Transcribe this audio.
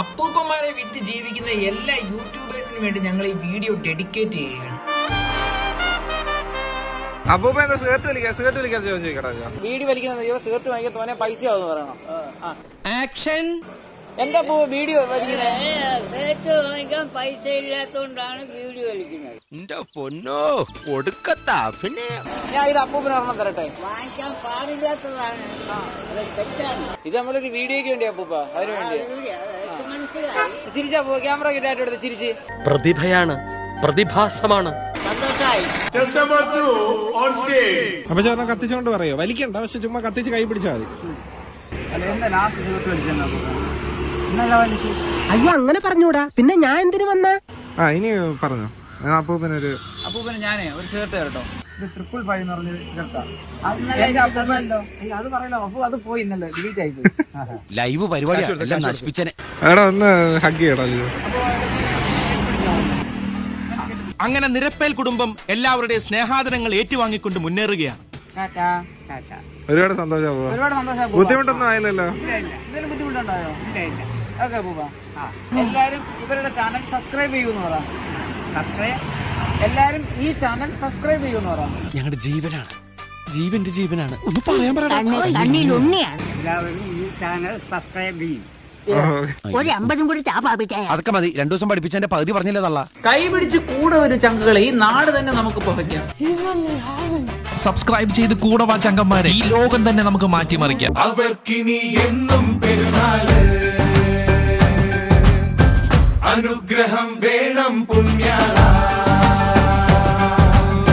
അപ്പൂപ്പന്മാരെ വിറ്റ് ജീവിക്കുന്ന എല്ലാ യൂട്യൂബേഴ്സിനും വേണ്ടി ഞങ്ങൾ ഈ വീഡിയോ ഡെഡിക്കേറ്റ് ചെയ്യുകയാണ്. അപ്പൂപ്പ എന്താ സിഗരറ്റ് വലിക്കാൻ സിഗരറ്റ് വലിക്കാൻ ചോദിക്കട്ടെ ബീഡി വലിക്കുന്ന ദൈവം സിഗരറ്റ് വാങ്ങിക്കാൻ തോനെ പൈസ ആവുമെന്ന് പറയണം. ആക്ഷൻ എന്താ വീഡിയോ വലിക്കുന്നത് പൈസ വീഡിയോ വലിക്കുന്നത്. എന്റെ പൊന്നോ ഞാൻ ഇത് അപ്പൂപ്പന് ഒരെണ്ണം തരട്ടെ. വാങ്ങിക്കാൻ പാടില്ലാത്തതാണ്. ഇത് നമ്മളൊരു വീഡിയോക്ക് വേണ്ടി അപ്പൂപ്പ. അതിനു വേണ്ടി ചിരിച്ചാ പോ ക്യാമറ കിട്ടായിട്ട് എടുത്ത് ചിരിച്ച് പ്രതിഭയാണ് പ്രതിഭാസമാണ്. അപ്പൊ കത്തിച്ചോണ്ട് പറയോ? വലിക്കണ്ട പക്ഷെ ചുമ്മാ കത്തിച്ച് കൈ പിടിച്ചാൽ മതി. അയ്യോ അങ്ങനെ പറഞ്ഞൂടാ. പിന്നെ ഞാൻ എന്തിനു വന്ന? ആ ഇനി പറഞ്ഞോ. അപ്പൂപ്പനൊരു അപ്പൂപ്പന് ഞാനേ ഒരു സിഗരറ്റ് തരട്ടോ ഇത് ട്രിപ്പിൾ ഫൈവ് എന്ന് പറഞ്ഞ സിഗരറ്റാ എന്റെ അപ്പൂപ്പൻ അത് പറയല്ലോ അപ്പൂ അത് പോയി ഇന്നലെ ഡിലീറ്റ് ആയി പോയി. ലൈവ് പരിപാടി എല്ലാം നശിപ്പിച്ചനെ. എടാ ഒന്ന് ഹഗ് ചെയ്യടാ അങ്ങനെ നിരപ്പേൽ കുടുംബം എല്ലാവരുടെയും സ്നേഹാദരങ്ങൾ ഏറ്റുവാങ്ങിക്കൊണ്ട് മുന്നേറുകയാണ്. ടാറ്റാ ടാറ്റാ ഒരുപാട് സന്തോഷം അപ്പൂപ്പ. ഒരുപാട് സന്തോഷം ബുദ്ധിമുട്ടൊന്നും ആയില്ലല്ലോ? ബുദ്ധിമുട്ടുണ്ടായോ? എല്ലാരും ഇവരുടെ ചാനൽ സബ്സ്ക്രൈബ് ചെയ്യൂന്ന് പറ. സബ്സ്ക്രൈബ് എല്ലാരും ഈ ചാനൽ സബ്സ്ക്രൈബ് ചെയ്യുമെന്ന് പറ ഞങ്ങളുടെ ജീവനാണ്. ജീവന്റെ ജീവനാണ്. ഒന്ന് പറയാൻ പറയടാ. കണ്ണിലുണ്ണിയാണ് എല്ലാവരും ഈ ചാനൽ സബ്സ്ക്രൈബ് ചെയ്യും. ഒരു അമ്പതും കൂടി അതൊക്കെ മതി. രണ്ടു ദിവസം പഠിപ്പിച്ചതിന്റെ പകുതി പറഞ്ഞില്ലതല്ല കൈ പിടിച്ച് കൂടെ ഒരു ചങ്കുകളെ ഈ നാട് തന്നെ നമുക്ക് പുകയ്ക്കാം. സബ്സ്ക്രൈബ് ചെയ്ത് കൂടെ വാ ചങ്കന്മാരെ. ഈ ലോകം തന്നെ നമുക്ക് മാറ്റിമറിക്കാം. അവർക്കിനി എന്നും പെരുന്നാൾ. അനുഗ്രഹം വേണം പുണ്യാള